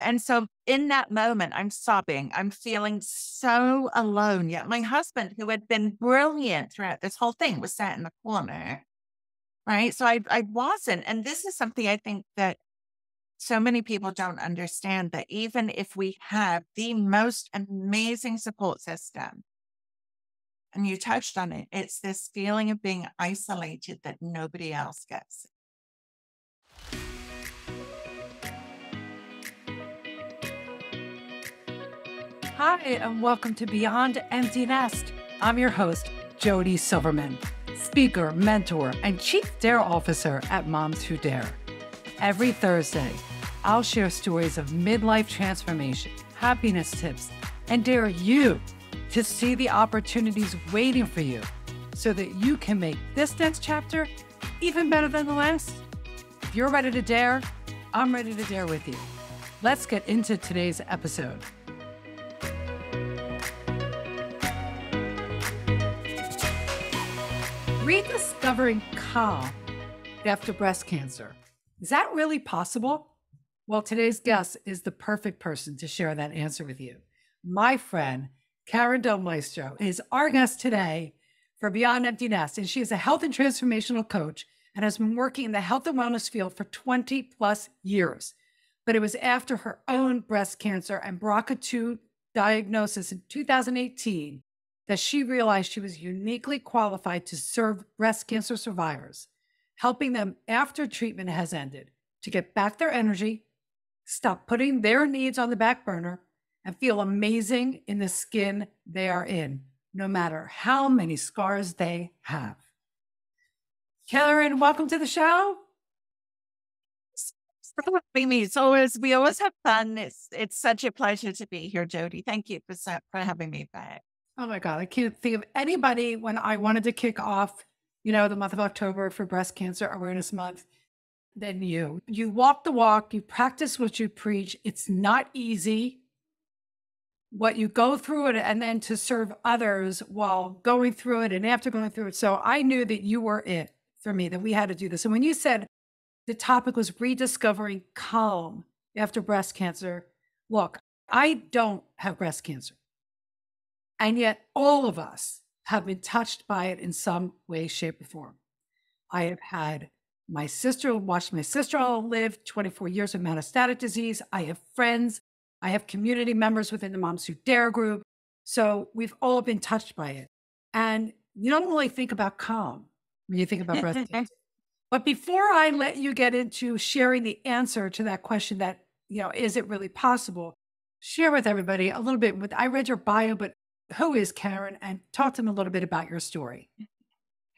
And so in that moment, I'm sobbing. I'm feeling so alone. Yet my husband, who had been brilliant throughout this whole thing, was sat in the corner. Right. So I, I wasn't. And this is something I think that so many people don't understand that even if we have the most amazing support system, and you touched on it, it's this feeling of being isolated that nobody else gets. Hi, and welcome to Beyond Empty Nest. I'm your host, Jodi Silverman, speaker, mentor, and Chief Dare Officer at Moms Who Dare. Every Thursday, I'll share stories of midlife transformation, happiness tips, and dare you to see the opportunities waiting for you so that you can make this next chapter even better than the last. If you're ready to dare, I'm ready to dare with you. Let's get into today's episode. Rediscovering calm after breast cancer. Is that really possible? Well, today's guest is the perfect person to share that answer with you. My friend, Karin Del Maestro, is our guest today for Beyond Empty Nest, and she is a health and transformational coach and has been working in the health and wellness field for 20 plus years. But it was after her own breast cancer and BRCA2 diagnosis in 2018 that she realized she was uniquely qualified to serve breast cancer survivors, helping them after treatment has ended to get back their energy, stop putting their needs on the back burner, and feel amazing in the skin they are in, no matter how many scars they have. Karin, welcome to the show. me. It's always we always have fun. It's it's such a pleasure to be here, Jodi. Thank you for for having me back. Oh my God. I can't think of anybody when I wanted to kick off, you know, the month of October for Breast Cancer Awareness Month than you. You walk the walk, you practice what you preach. It's not easy. What you go through it and then to serve others while going through it and after going through it. So I knew that you were it for me, that we had to do this. And when you said the topic was rediscovering calm after breast cancer, look, I don't have breast cancer. And yet, all of us have been touched by it in some way, shape, or form. I have had my sister, watched my sister all live 24 years of metastatic disease. I have friends. I have community members within the Moms Who Dare group. So we've all been touched by it. And you don't really think about calm when you think about breast cancer. But before I let you get into sharing the answer to that question that, you know, is it really possible? Share with everybody a little bit with I read your bio, but who is Karin? And talk to them a little bit about your story.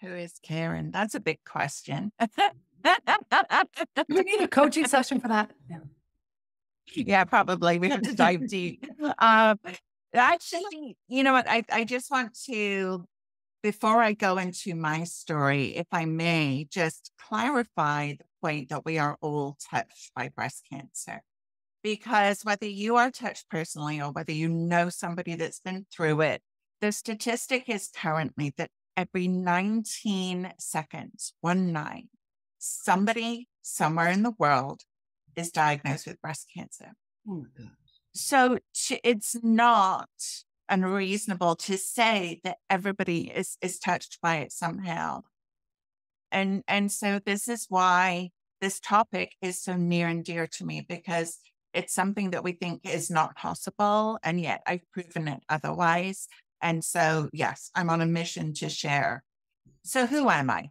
Who is Karin? That's a big question. we need a coaching session for that. Yeah, yeah probably. We have to dive deep. Um, actually, you know what? I, I just want to, before I go into my story, if I may, just clarify the point that we are all touched by breast cancer because whether you are touched personally or whether you know somebody that's been through it, the statistic is currently that every 19 seconds, one nine, somebody somewhere in the world is diagnosed with breast cancer. Oh so it's not unreasonable to say that everybody is, is touched by it somehow. And, and so this is why this topic is so near and dear to me because it's something that we think is not possible. And yet I've proven it otherwise. And so, yes, I'm on a mission to share. So, who am I?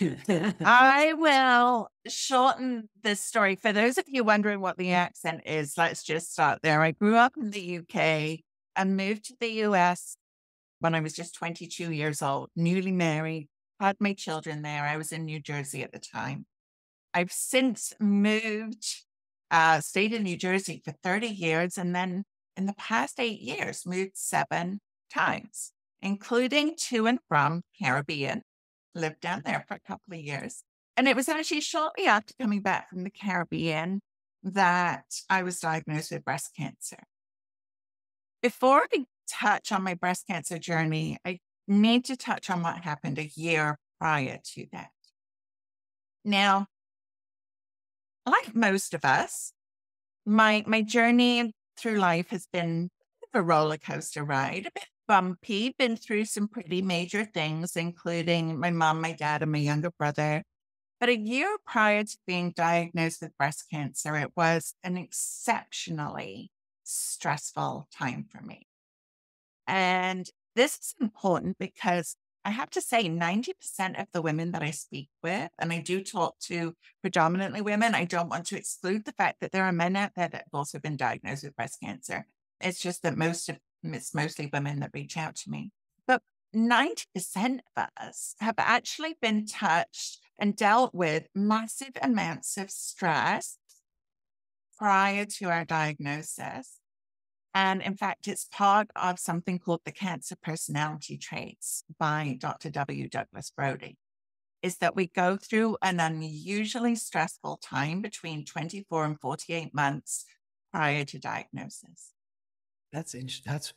I will shorten this story. For those of you wondering what the accent is, let's just start there. I grew up in the UK and moved to the US when I was just 22 years old, newly married, had my children there. I was in New Jersey at the time. I've since moved uh, stayed in New Jersey for 30 years, and then in the past eight years, moved seven times, including to and from Caribbean. Lived down there for a couple of years. And it was actually shortly after coming back from the Caribbean that I was diagnosed with breast cancer. Before I touch on my breast cancer journey, I need to touch on what happened a year prior to that. Now, like most of us, my my journey through life has been a roller coaster ride, a bit bumpy, been through some pretty major things, including my mom, my dad, and my younger brother. But a year prior to being diagnosed with breast cancer, it was an exceptionally stressful time for me. And this is important because I have to say, 90% of the women that I speak with, and I do talk to predominantly women, I don't want to exclude the fact that there are men out there that have also been diagnosed with breast cancer. It's just that most of it's mostly women that reach out to me. But 90% of us have actually been touched and dealt with massive amounts of stress prior to our diagnosis. And in fact, it's part of something called the Cancer Personality Traits by Dr. W. Douglas Brodie, is that we go through an unusually stressful time between 24 and 48 months prior to diagnosis. That's that's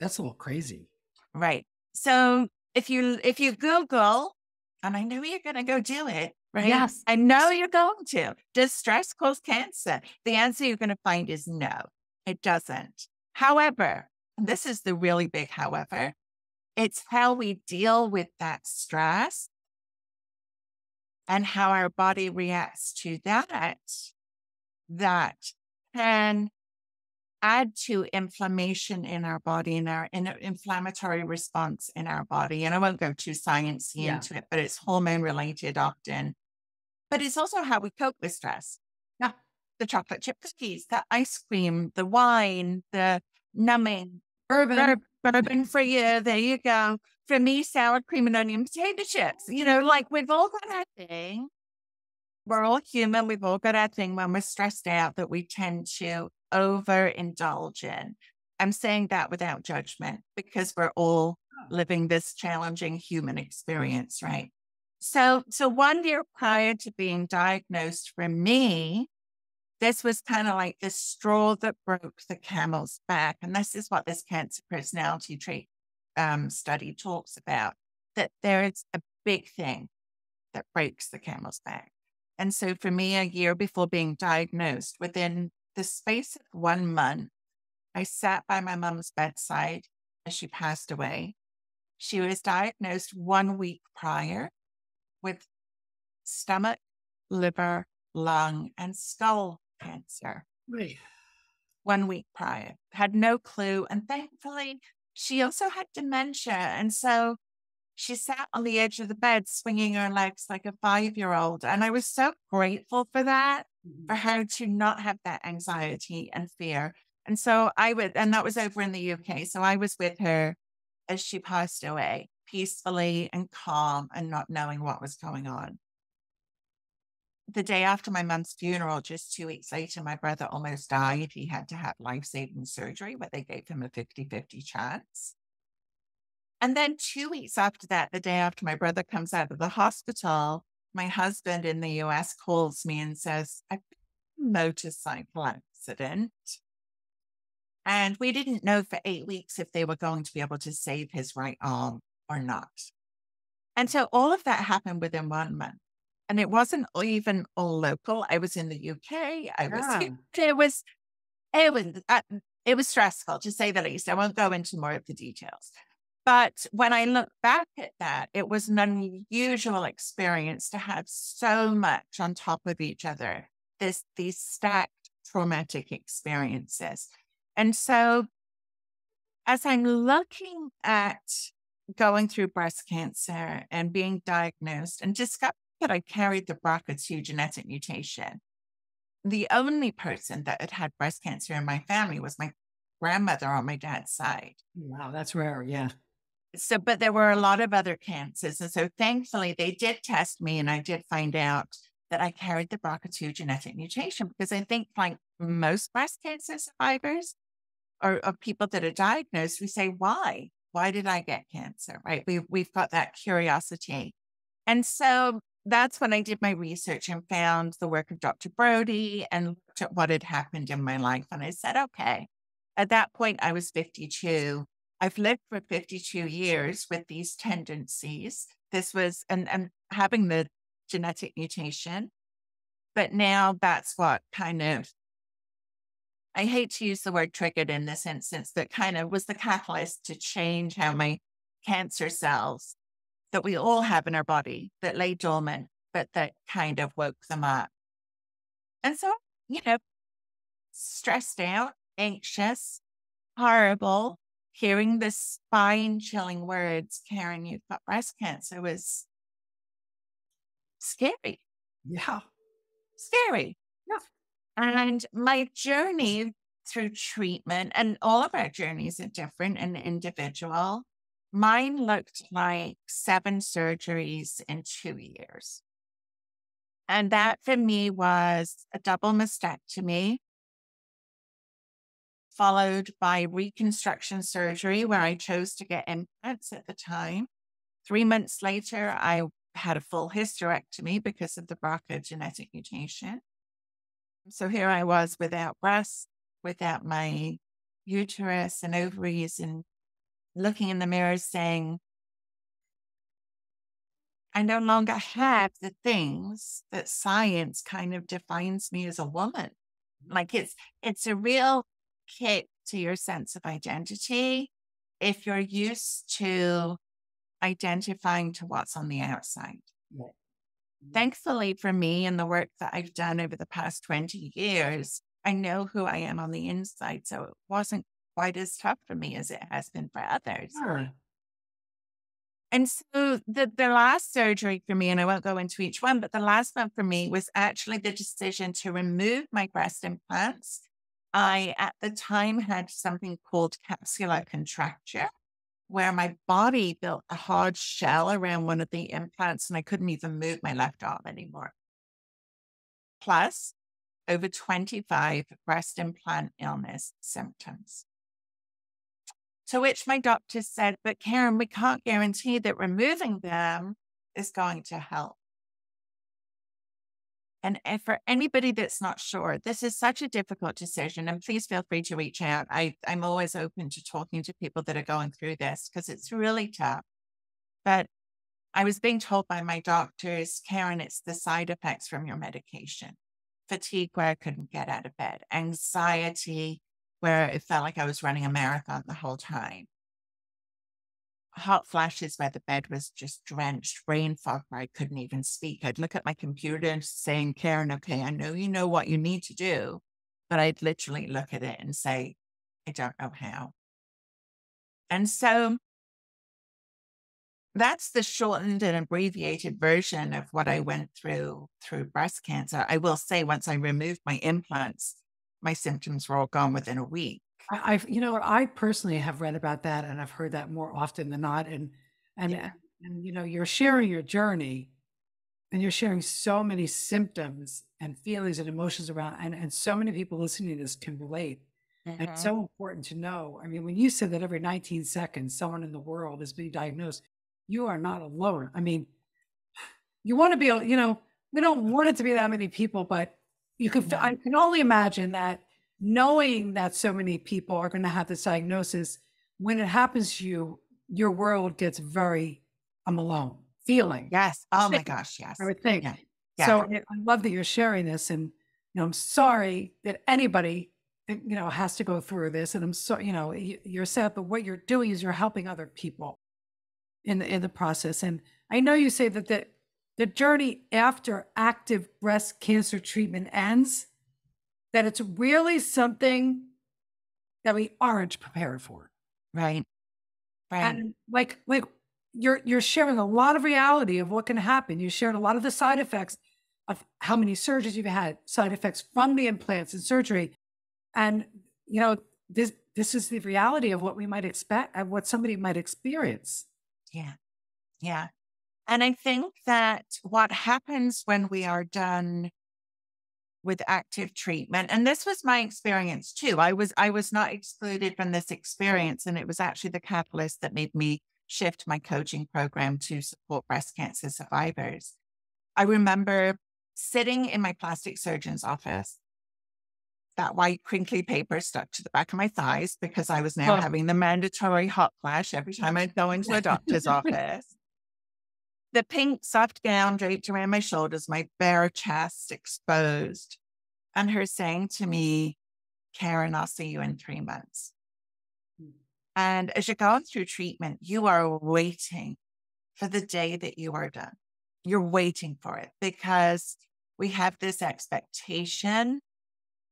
that's a little crazy. Right. So if you if you Google, and I know you're gonna go do it, right? Yes. I know you're going to. Does stress cause cancer? The answer you're gonna find is no, it doesn't. However, this is the really big however, it's how we deal with that stress and how our body reacts to that that can add to inflammation in our body and our in inflammatory response in our body. And I won't go too sciencey yeah. into it, but it's hormone related often. But it's also how we cope with stress Now the chocolate chip cookies, the ice cream, the wine, the numbing bourbon, bourbon for you. There you go. For me, sour cream and onion potato chips. You know, like we've all got our thing. We're all human. We've all got our thing when we're stressed out that we tend to overindulge in. I'm saying that without judgment because we're all oh. living this challenging human experience, right? So, so one year prior to being diagnosed for me, this was kind of like the straw that broke the camel's back. And this is what this cancer personality trait um, study talks about that there is a big thing that breaks the camel's back. And so for me, a year before being diagnosed, within the space of one month, I sat by my mom's bedside as she passed away. She was diagnosed one week prior with stomach, liver, lung, and skull cancer. Right. One week prior, had no clue. And thankfully, she also had dementia. And so she sat on the edge of the bed, swinging her legs like a five year old. And I was so grateful for that, mm-hmm. for her to not have that anxiety and fear. And so I would, and that was over in the UK. So I was with her as she passed away, peacefully and calm and not knowing what was going on the day after my mom's funeral, just two weeks later, my brother almost died. He had to have life saving surgery, but they gave him a 50 50 chance. And then two weeks after that, the day after my brother comes out of the hospital, my husband in the US calls me and says, I've been a motorcycle accident. And we didn't know for eight weeks if they were going to be able to save his right arm or not. And so all of that happened within one month and it wasn't even all local. I was in the UK. I was it was it was uh, it was stressful to say the least. I won't go into more of the details. But when I look back at that, it was an unusual experience to have so much on top of each other. This these stacked traumatic experiences. And so as I'm looking at going through breast cancer and being diagnosed and discovering that I carried the BRCA2 genetic mutation. The only person that had had breast cancer in my family was my grandmother on my dad's side. Wow, that's rare. Yeah. So, but there were a lot of other cancers. And so thankfully, they did test me and I did find out that I carried the BRCA2 genetic mutation because I think, like most breast cancer survivors or, or people that are diagnosed, we say, why? Why did I get cancer? Right. We, we've got that curiosity. And so that's when I did my research and found the work of Dr. Brodie and looked at what had happened in my life. And I said, okay, at that point, I was 52. I've lived for 52 years with these tendencies. This was, and, and having the genetic mutation. But now that's what kind of I hate to use the word triggered in this instance, that kind of was the catalyst to change how my cancer cells that we all have in our body that lay dormant, but that kind of woke them up. And so, you know, stressed out, anxious, horrible, hearing the spine chilling words, Karin, you've got breast cancer was scary. Yeah. Scary. Yeah. And my journey through treatment, and all of our journeys are different and individual. Mine looked like seven surgeries in two years. And that for me was a double mastectomy, followed by reconstruction surgery, where I chose to get implants at the time. Three months later, I had a full hysterectomy because of the BRCA genetic mutation. So here I was without breasts, without my uterus and ovaries, and looking in the mirror saying, I no longer have the things that science kind of defines me as a woman. Like it's it's a real kick to your sense of identity if you're used to identifying to what's on the outside. Right. Mm-hmm. Thankfully for me and the work that I've done over the past 20 years, I know who I am on the inside. So it wasn't quite as tough for me as it has been for others. Sure. And so the, the last surgery for me, and I won't go into each one, but the last one for me was actually the decision to remove my breast implants. I, at the time, had something called capsular contracture, where my body built a hard shell around one of the implants and I couldn't even move my left arm anymore. Plus, over 25 breast implant illness symptoms. To which my doctor said, But Karin, we can't guarantee that removing them is going to help. And for anybody that's not sure, this is such a difficult decision. And please feel free to reach out. I, I'm always open to talking to people that are going through this because it's really tough. But I was being told by my doctors, Karin, it's the side effects from your medication. Fatigue where I couldn't get out of bed, anxiety where it felt like I was running a marathon the whole time hot flashes where the bed was just drenched, brain fog where I couldn't even speak. I'd look at my computer saying, Karin, okay, I know you know what you need to do, but I'd literally look at it and say, I don't know how. And so that's the shortened and abbreviated version of what I went through through breast cancer. I will say once I removed my implants, my symptoms were all gone within a week. I, I've, you know, I personally have read about that and I've heard that more often than not. And, and, Yeah. and, you know, you're sharing your journey and you're sharing so many symptoms and feelings and emotions around, and, and so many people listening to this can relate. And it's Mhm. so important to know. I mean, when you said that every 19 seconds someone in the world is being diagnosed, you are not alone. I mean, you want to be, you know, we don't want it to be that many people, but you can, I can only imagine that knowing that so many people are going to have this diagnosis, when it happens to you, your world gets very, I'm alone feeling. Yes. Oh my gosh. Yes. I would think. Yeah. So I love that you're sharing this, and you know, I'm sorry that anybody uh, you know has to go through this, and I'm so you know you- you're sad, but what you're doing is you're helping other people in the in the process. And I know you say that the the journey after active breast cancer treatment ends, that it's really something that we aren't prepared for. Right. Right. And like like you're you're sharing a lot of reality of what can happen. You shared a lot of the side effects of how many surgeries you've had, side effects from the implants and surgery. And you know, this this is the reality of what we might expect and what somebody might experience. Yeah. Yeah. And I think that what happens when we are done with active treatment, and this was my experience too. I was I was not excluded from this experience. And it was actually the catalyst that made me shift my coaching program to support breast cancer survivors. I remember sitting in my plastic surgeon's office, that white crinkly paper stuck to the back of my thighs because I was now Oh. having the mandatory hot flash every time I'd go into a doctor's office. The pink soft gown draped around my shoulders, my bare chest exposed, and her saying to me, Karin, I'll see you in three months. Hmm. And as you're going through treatment, you are waiting for the day that you are done. You're waiting for it because we have this expectation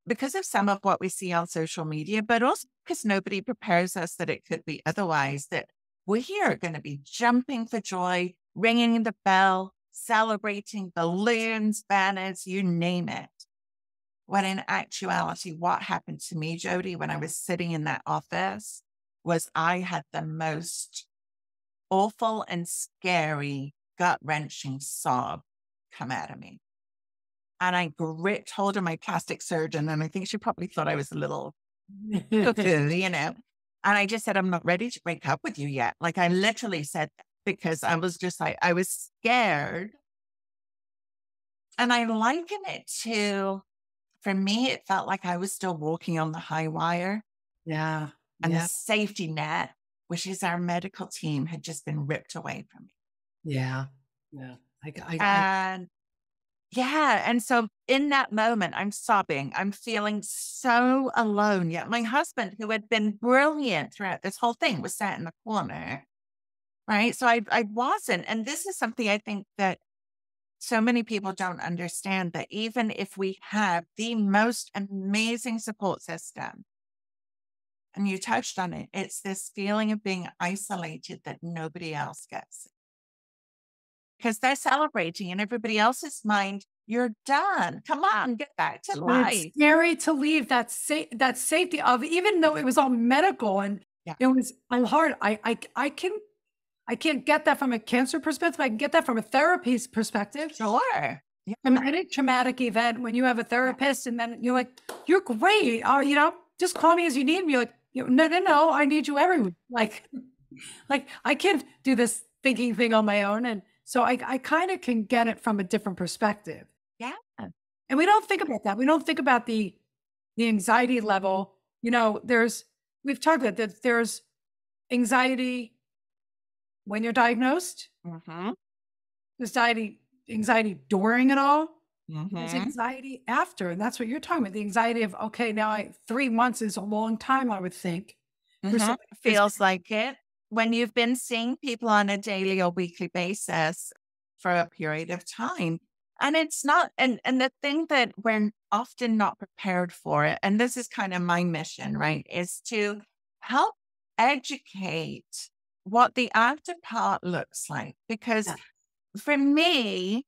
because of some of what we see on social media, but also because nobody prepares us that it could be otherwise, that we are here going to be jumping for joy, ringing the bell, celebrating balloons, banners, you name it. When in actuality, what happened to me, Jodi, when I was sitting in that office was I had the most awful and scary, gut wrenching sob come out of me. And I gripped hold of my plastic surgeon, and I think she probably thought I was a little, you know. And I just said, I'm not ready to break up with you yet. Like I literally said, because I was just like, I was scared. And I liken it to, for me, it felt like I was still walking on the high wire. Yeah. And yeah. the safety net, which is our medical team, had just been ripped away from me. Yeah. Yeah. I, I, and yeah. And so in that moment, I'm sobbing. I'm feeling so alone. Yet my husband, who had been brilliant throughout this whole thing, was sat in the corner. Right. So I, I wasn't. And this is something I think that so many people don't understand that even if we have the most amazing support system, and you touched on it, it's this feeling of being isolated that nobody else gets because they're celebrating in everybody else's mind. You're done. Come on, get back to life. It's scary to leave that sa- that safety of even though it was all medical and yeah. it was I'm hard. I I I can I can't get that from a cancer perspective. I can get that from a therapy's perspective. Sure. Yeah. From any traumatic event, when you have a therapist and then you're like, you're great. Or, you know, just call me as you need me. You're like, no, no, no, I need you everywhere. Like, like I can't do this thinking thing on my own. And so I, I kind of can get it from a different perspective. Yeah. And we don't think about that. We don't think about the the anxiety level. You know, there's we've talked about that there's anxiety when you're diagnosed. Mm-hmm. There's anxiety, anxiety during it all. Mm-hmm. There's anxiety after, and that's what you're talking about. The anxiety of okay, now I three months is a long time, I would think. Mm-hmm. Feels like it when you've been seeing people on a daily or weekly basis for a period of time. And it's not, and, and the thing that we're often not prepared for it, and this is kind of my mission, right, is to help educate what the after part looks like. Because yeah. for me,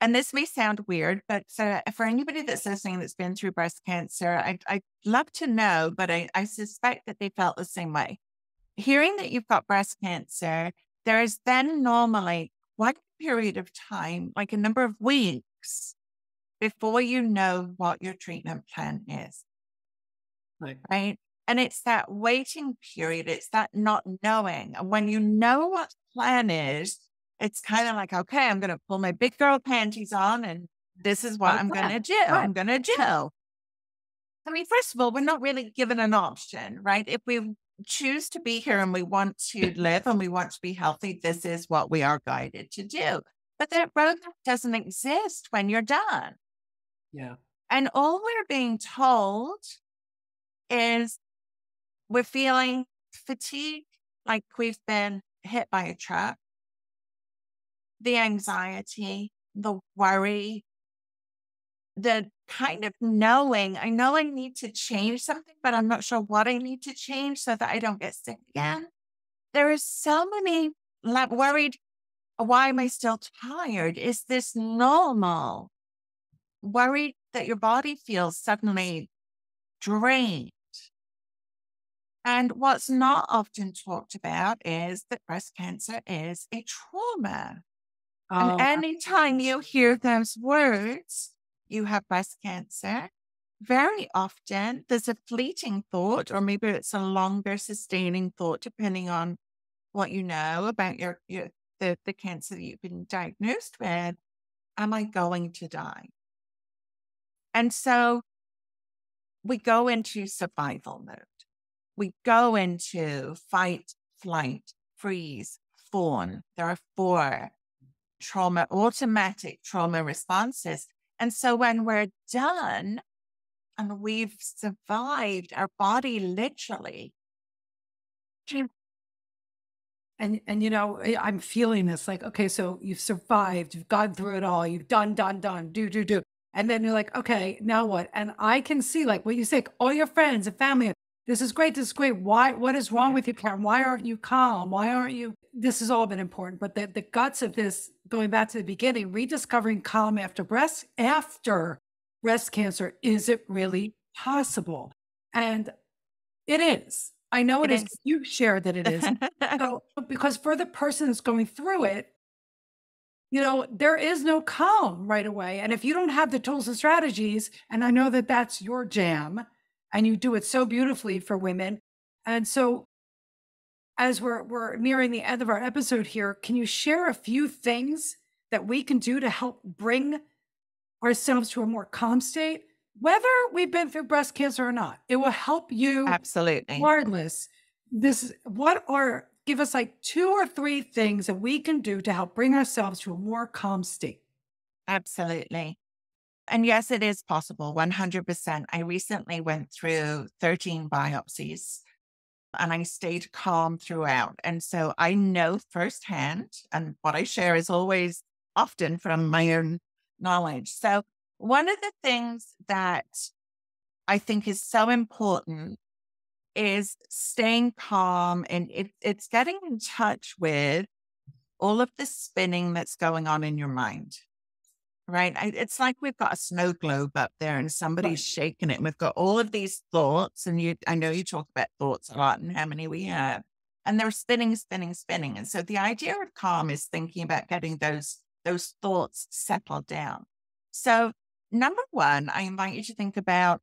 and this may sound weird, but uh, for anybody that's listening that's been through breast cancer, I, I'd love to know, but I, I suspect that they felt the same way hearing that you've got breast cancer, there is then normally a period of time, like a number of weeks, before you know what your treatment plan is. Right. right? And it's that waiting period, it's that not knowing. And when you know what the plan is, it's kind of like, okay, I'm going to pull my big girl panties on and this is what oh, I'm going to do. I'm going to do. I mean, first of all, we're not really given an option, right? If we choose to be here and we want to live and we want to be healthy, this is what we are guided to do. But that roadmap doesn't exist when you're done. Yeah. And all we're being told is we're feeling fatigue, like we've been hit by a truck, the anxiety, the worry, the kind of knowing, I know I need to change something, but I'm not sure what I need to change so that I don't get sick again. There is so many like worried. Why am I still tired? Is this normal? Worried that your body feels suddenly drained. And what's not often talked about is that breast cancer is a trauma. Oh, and anytime you hear those words, you have breast cancer, very often there's a fleeting thought, or maybe it's a longer sustaining thought, depending on what you know about your, your the, the cancer that you've been diagnosed with. Am I going to die? And so we go into survival mode. We go into fight, flight, freeze, fawn. There are four trauma, automatic trauma responses and so when we're done, and we've survived our body literally. And and you know, I'm feeling this like, okay, so you've survived, you've gone through it all, you've done, done, done, do, do, do. And then you're like, okay, now what? And I can see like what you say, all your friends and family, this is great, this is great. Why what is wrong with you, Karin? Why aren't you calm? Why aren't you this has all been important, but the, the guts of this, going back to the beginning, rediscovering calm after breast after breast cancer, is it really possible? And it is. I know it, it is. is. You shared that it is. so, because for the person that's going through it, you know, there is no calm right away. And if you don't have the tools and strategies, and I know that that's your jam, and you do it so beautifully for women. And so as we're we're nearing the end of our episode here, can you share a few things that we can do to help bring ourselves to a more calm state, whether we've been through breast cancer or not? It will help you absolutely, regardless. This what are give us like two or three things that we can do to help bring ourselves to a more calm state. Absolutely. And yes, it is possible, 100%. I recently went through 13 biopsies and I stayed calm throughout. And so I know firsthand, and what I share is always often from my own knowledge. So, one of the things that I think is so important is staying calm and it, it's getting in touch with all of the spinning that's going on in your mind right? I, it's like we've got a snow globe up there and somebody's right. shaking it. And we've got all of these thoughts. And you, I know you talk about thoughts a lot and how many we have. And they're spinning, spinning, spinning. And so the idea of calm is thinking about getting those, those thoughts settled down. So number one, I invite you to think about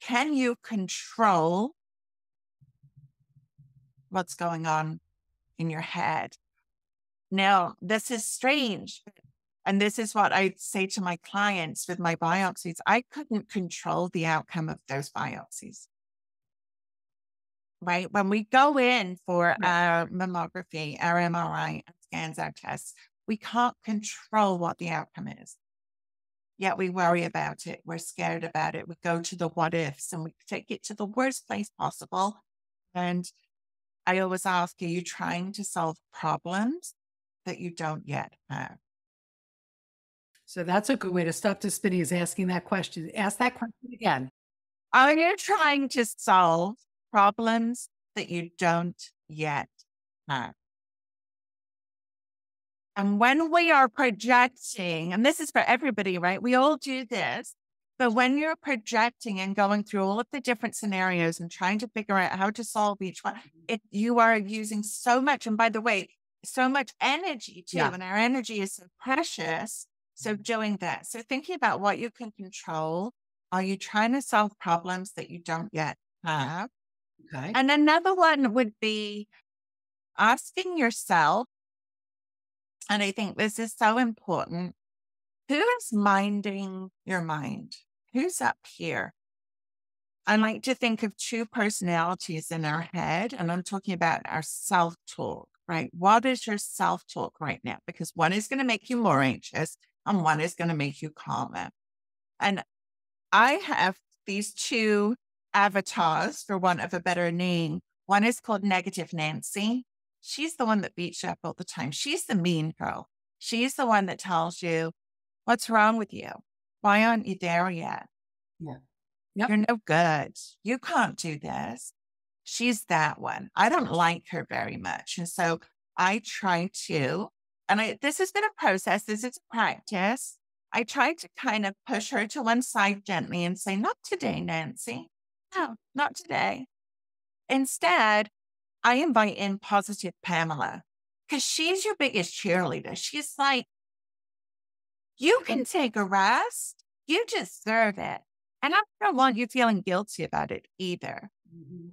can you control what's going on in your head? Now, this is strange, and this is what I say to my clients with my biopsies I couldn't control the outcome of those biopsies. Right. When we go in for our mammography, our MRI, scans, our tests, we can't control what the outcome is. Yet we worry about it. We're scared about it. We go to the what ifs and we take it to the worst place possible. And I always ask, are you trying to solve problems that you don't yet have? So that's a good way to stop the spinning is asking that question. Ask that question again. Are you trying to solve problems that you don't yet have? And when we are projecting, and this is for everybody, right? We all do this. But when you're projecting and going through all of the different scenarios and trying to figure out how to solve each one, mm-hmm. it, you are using so much. And by the way, so much energy too. Yeah. And our energy is so precious so doing that. So thinking about what you can control. Are you trying to solve problems that you don't yet have? Okay. And another one would be asking yourself, and I think this is so important who is minding your mind? Who's up here? I like to think of two personalities in our head, and I'm talking about our self talk, right? What is your self talk right now? Because one is going to make you more anxious and one is going to make you calmer. And I have these two avatars, for want of a better name. One is called Negative Nancy. She's the one that beats you up all the time. She's the mean girl. She's the one that tells you, What's wrong with you? Why aren't you there yet? Yeah. Yep. You're no good. You can't do this. She's that one. I don't like her very much. And so I try to and I, this has been a process, this is a practice. I tried to kind of push her to one side gently and say, Not today, Nancy. No, not today. Instead, I invite in positive Pamela because she's your biggest cheerleader. She's like, You can take a rest. You deserve it. And I don't want you feeling guilty about it either. Mm-hmm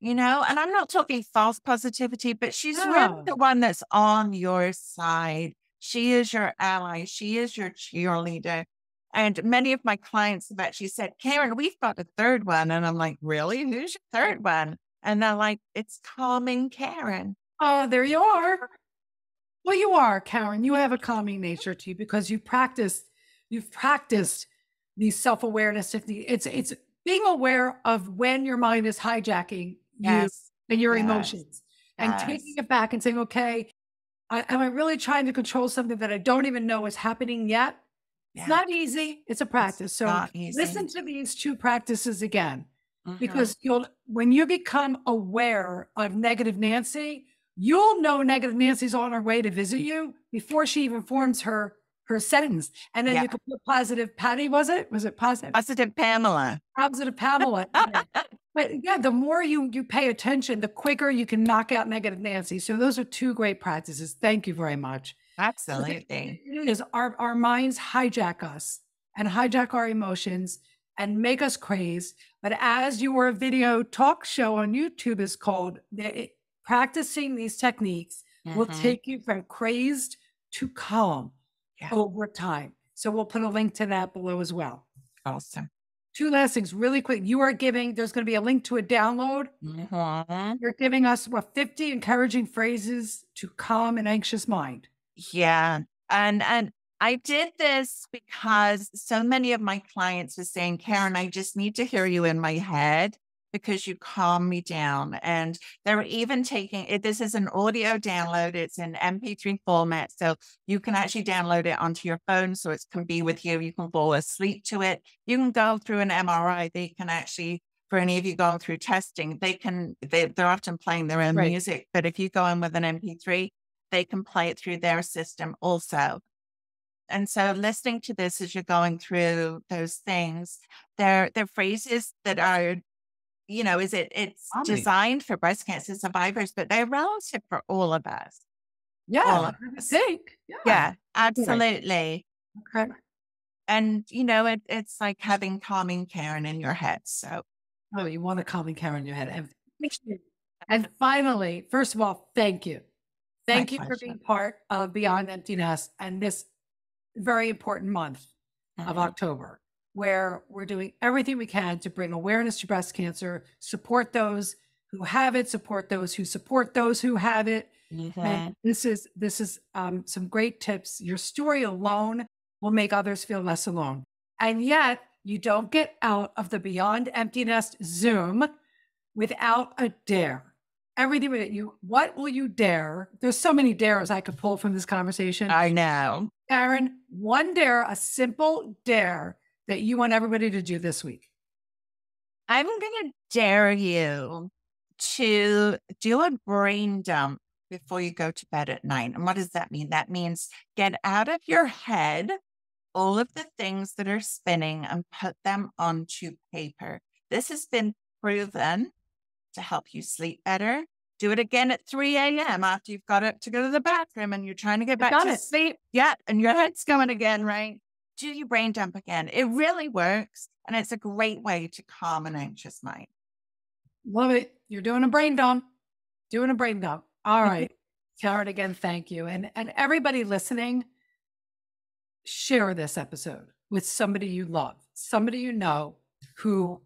you know, and I'm not talking false positivity, but she's no. really the one that's on your side. She is your ally. She is your cheerleader. And many of my clients have actually said, Karin, we've got a third one. And I'm like, really? Who's your third one? And they're like, it's calming Karin. Oh, there you are. Well, you are, Karin. You have a calming nature to you because you've practiced, you've practiced these self-awareness. It's it's being aware of when your mind is hijacking you Yes. and your Yes. emotions and Yes. taking it back and saying, okay, I, am I really trying to control something that I don't even know is happening yet? Yeah. It's not easy. It's a practice. So listen to these two practices again Mhm. because you'll when you become aware of negative Nancy, you'll know negative Nancy's on her way to visit you before she even forms her her sentence. And then Yeah. you can put positive Patty, was it? Was it positive? positive Pamela. Positive Pamela. But yeah, the more you you pay attention, the quicker you can knock out negative Nancy. So those are two great practices. Thank you very much. Absolutely. It is our our minds hijack us and hijack our emotions and make us craze. But as your video talk show on YouTube is called, it- practicing these techniques will Mhm. take you from crazed to calm Yeah. over time. So we'll put a link to that below as well. Awesome. Two last things, really quick. You are giving, there's going to be a link to a download. Mhm. You're giving us what 50 encouraging phrases to calm an anxious mind. Yeah. And and I did this because so many of my clients were saying, Karin, I just need to hear you in my head because you calm me down. And they're even taking it. This is an audio download. It's in MP3 format. So you can actually download it onto your phone so it can be with you. You can fall asleep to it. You can go through an MRI. They can actually, for any of you going through testing, they can, they, they're often playing their own Right. music. But if you go in with an MP3, they can play it through their system also. And so listening to this as you're going through those things, they're they're phrases that are, you know, is it it's Calming. designed for breast cancer survivors, but they're relative for all of us. Yeah, All of I us. think. Yeah, absolutely. Okay. And you know, it, it's like having calming Karin in your head. So Oh, you want a calming Karin in your head. And- And finally, first of all, thank you. Thank you for being part of Beyond Empty Nest and this very important month of mhm, October, where we're doing everything we can to bring awareness to breast cancer, support those who have it, support those who support those who have it. mhm. And this is this is um, some great tips. Your story alone will make others feel less alone. And yet, you don't get out of the Beyond Empty Nest Zoom without a dare. Everything that you, what will you dare? There's so many dares I could pull from this conversation. I know. Aaron, one dare, a simple dare that you want everybody to do this week. I'm going to dare you to do a brain dump before you go to bed at night. And what does that mean? That means get out of your head all of the things that are spinning and put them onto paper. This has been proven to help you sleep better. Do it again at 3 a.m. after you've got up to go to the bathroom and you're trying to get back to it. sleep. Yeah. And your head's going again, right? Do your brain dump again. It really works. And it's a great way to calm an anxious mind. Love it. You're doing a brain dump. Doing a brain dump. All right. Karin, again, thank you. And and everybody listening, share this episode with somebody you love, somebody you know who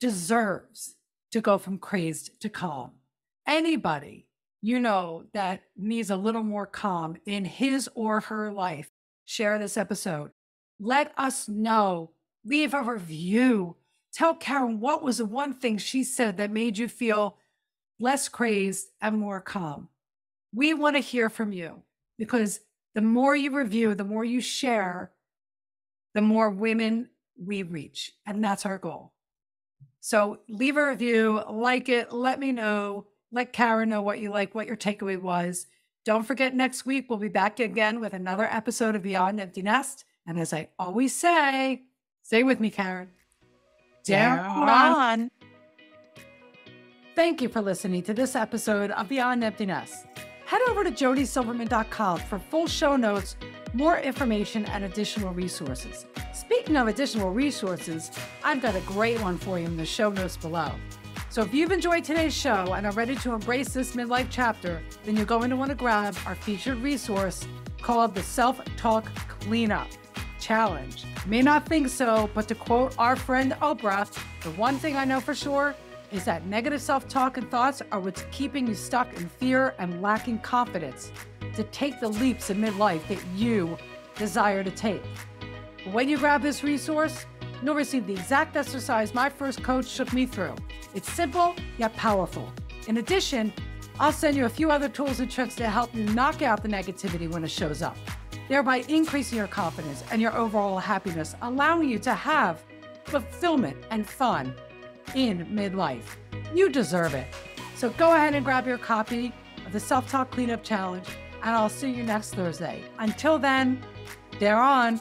deserves to go from crazed to calm. Anybody you know that needs a little more calm in his or her life, share this episode. Let us know. Leave a review. Tell Karin what was the one thing she said that made you feel less crazed and more calm. We want to hear from you because the more you review, the more you share, the more women we reach. And that's our goal. So leave a review, like it, let me know, let Karin know what you like, what your takeaway was. Don't forget, next week we'll be back again with another episode of Beyond Empty Nest. And as I always say, stay with me, Karin. Dare Dare on. on. Thank you for listening to this episode of Beyond Empty Nest. Head over to jodisilverman.com for full show notes, more information, and additional resources. Speaking of additional resources, I've got a great one for you in the show notes below. So if you've enjoyed today's show and are ready to embrace this midlife chapter, then you're going to want to grab our featured resource called the Self Talk Cleanup Challenge. May not think so, but to quote our friend Oprah, the one thing I know for sure is that negative self talk and thoughts are what's keeping you stuck in fear and lacking confidence to take the leaps in midlife that you desire to take. When you grab this resource, you'll receive the exact exercise my first coach took me through. It's simple yet powerful. In addition, I'll send you a few other tools and tricks to help you knock out the negativity when it shows up, thereby increasing your confidence and your overall happiness, allowing you to have fulfillment and fun in midlife. You deserve it. So go ahead and grab your copy of the Self Talk Cleanup Challenge, and I'll see you next Thursday. Until then, they're on.